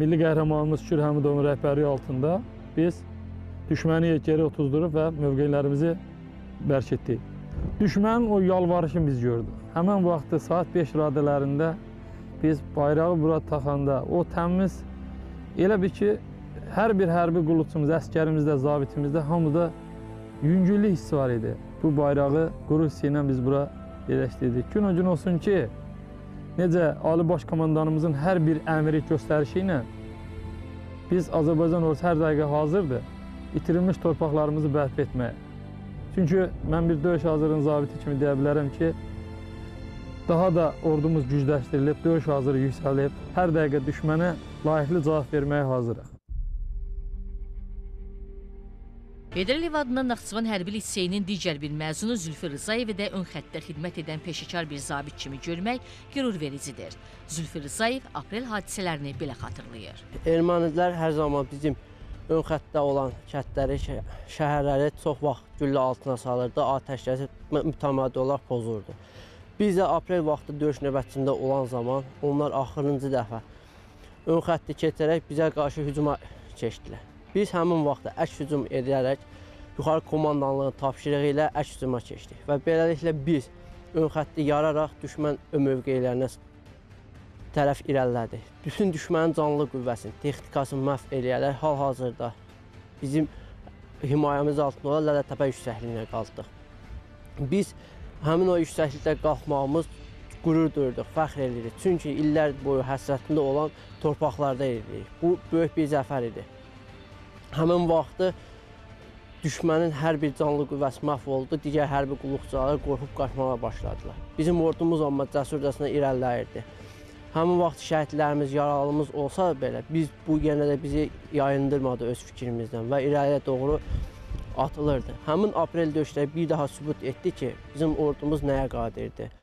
Milli qəhrəmanımız Şükür Həmidovun rəhbərliyi altında biz düşməni geri otuzdurub və mövqelərimizi bərk etdik. Düşmənin o yalvarışını biz gördük. Həmən vaxtı saat 5 radələrində biz bayrağı bura taxanda o təmiz elə bir ki, hər bir hərbi qulluqçumuz, əskərimizdə, zabitimizdə hamıda yüngüllük hissi var idi. Bu bayrağı quru hissi ilə biz bura yerləşdirdik. Gün o gün olsun ki, necə Ali Baş Komandanımızın hər bir əmri göstərişi ilə biz Azərbaycan ordusu hər dəqiqə hazırdır itirilmiş torpaqlarımızı bərpa etməyə. Çünki mən bir döyüş hazırlığının zabiti kimi deyə bilərəm ki, daha da ordumuz gücləşdirilib, döyüş hazırı yüksəlib, hər dəqiqə düşmənə layiqli cavab verməyə hazırıq. Heydər Əliyev adına Naxçıvan Hərbi Liseyinin digər bir məzunu Zülfü Rzayevi də ön xəttdə xidmət edən peşəkar bir zabit kimi görmək qürur vericidir. Zülfü Rzayev aprel hadisələrini belə xatırlayır. Ermənilər hər zaman bizim ön xəttdə olan kəndləri, şə- şəhərləri çox vaxt güllə altına salırdı, atəşkəsi mü- mütəmadi olaraq pozurdu. Biz də aprel vaxtı döyüş növbətçində olan zaman onlar axırıncı dəfə ön xətti keçərək bizə qarşı hücuma keçdilər. Biz həmin vaxtda əks hücum edərək yuxarı komandanlığın tapşırığı ilə əks hücuma keçdik və beləliklə biz ön xətti yararaq düşmən mövqelərinə tərəf irəlilədi. Bütün düşmənin canlı qüvvəsini, texnikasını məhv eləyərək hal-hazırda bizim himayəmiz altında olan Lələtəpə yüksəkliyinə qalxdıq. Biz həmin o yüksəklikdə qalxmağımız qürur duyurduq, fəxr edirik. Çünki illər boyu həsrətində olan torpaqlarda edirik. Bu böyük bir zəfər idi. Həmin vaxtı düşmənin hər bir canlı qüvvəsi məhv oldu, digər hərbi qulluqçuları qorxub qaçmağa başladılar. Bizim ordumuz amma cəsurcasına irəliləyirdi. Həmin vaxt şəhidlərimiz, yaralımız olsa belə biz bu yenə də bizi yayındırmadı öz fikrimizdən və irəliyə doğru atılırdı. Həmin aprel döyüşləri bir daha sübut etdi ki, bizim ordumuz nəyə qadirdir.